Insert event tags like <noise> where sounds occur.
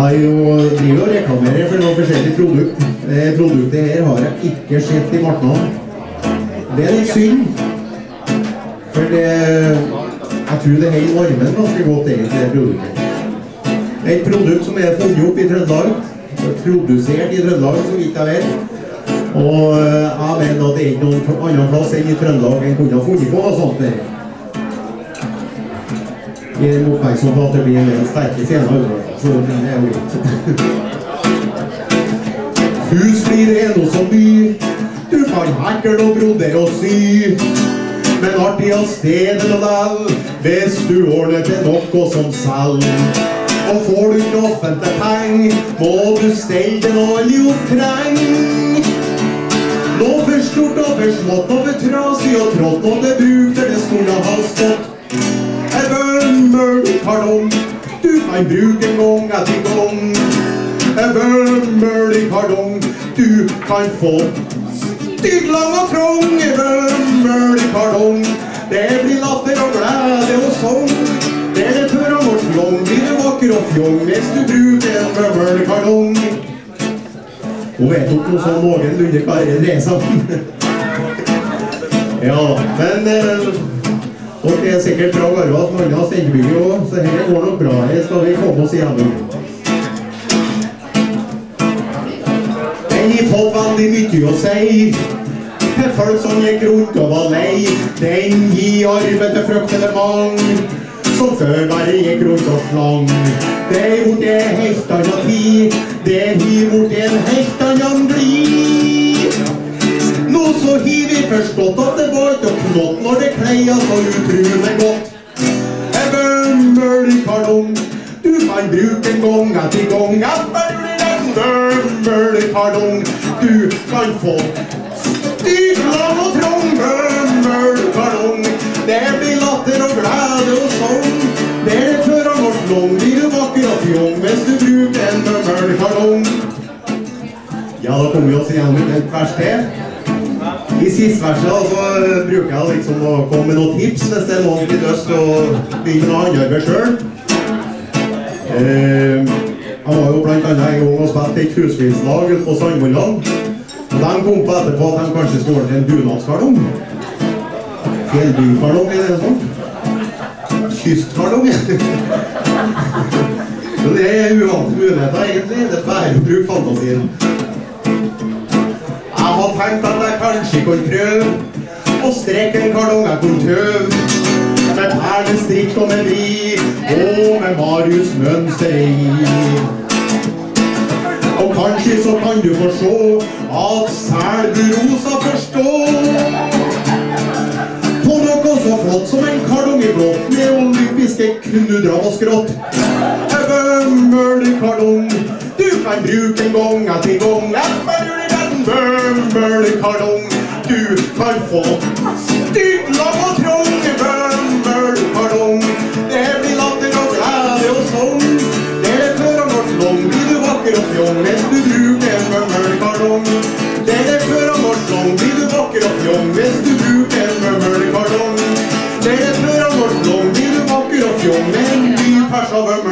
Jeg driver og reklamerer for noen forskjellige produkter. Det produktet her har jeg ikke sett i markedet. Det er litt synd. For det Jeg tror det holder varmen ganske godt, egentlig, det produktet. Et produkt som er funnet opp i Trøndelag. Produsert i Trøndelag, så vidt jeg vet. Og eh, jeg mener at det er ikke noen annen plass enn i Trøndelag en kunne ha funnet på noe sånt. Der. en er oppmerksom på at det blir en sterke scener. Så det er jo Hus blir er noe så mye. Du kan hekle og brodere og sy. Men artig av stedet og vel hvis du ordner til noe som selger. Og får du ikke offentlig penger, må du stelle den alle jo trenger. Nå for stort og for smått og for trasig og trått, og det bruk der det skulle ha stått. Kan bruke gang etter gang. En vømmøl kardong, du kan få stygg, lang og trong. En vømmøl kardong, det blir latter og glede og sånn. Det er det tørre og vårt long, blir det vakker og fjong hvis du bruker en vømmøl kardong. Hun ikke noe sånn noenlunde dreier seg <laughs> om. Ja, men eh, det er sikkert bra garva mange andre steinbygger òg, så dette går nok bra. Her skal vi komme oss igjennom. Den har fått veldig mye å si til folk som gikk rundt og var lei. Den gir arven til fryktelig mange som før bare gikk rundt og slang. Det er gjort en helt annen tid, det har gjort en helt annen blid. Nå så har vi forstått at det var å knott når det kleia så utruende godt. En vømmøl kardong, du kan bruke en gang etter gang. En vømmøl kardong, du kan få styrt lang og trong vømmøl kardong. Det blir latter og glede og sang. Er det før av norsk long, blir du vakker og fjong hvis du bruker en vømmøl kardong. Ja, da kommer vi oss med et vers til. I siste verset så bruker jeg liksom å komme med noen tips hvis det er noen som har lyst til å begynne med noe annet sjøl. Eh, jeg var jo blant annet en gang og spilte i et husflidslag på Sandvollan. De kom på etterpå at de kanskje skulle ordne en bunadskardong. Fjellbykardong, er det sånn? Kystkardong. <laughs> Så det er uante muligheter, egentlig. Det er bare å bruke fantasien. Har at jeg kanskje kunne prøve å strekke en kardong jeg kunne tøve. Med perlestrikk og med vri, og med Marius mønster i. Og kanskje så kan du få se at selburosa forstår. På noe så flott som en kardong i blått med olympiske knudrer og skrått. Vømmøl kardong, du kan bruke en gang etter gang. Vømmølkartong du kan få. Stygla på trong i vømmølkartong. Det blir latter og glede og sånn. Det er før han vart lang, blir du vakker og fjong mens du bruker en vømmølkartong. Det er før han vart lang, blir du vakker og fjong mens du bruker en vømmølkartong. Det er før han vart lang, blir du vakker og fjong med en ny pers av vømmølkartong.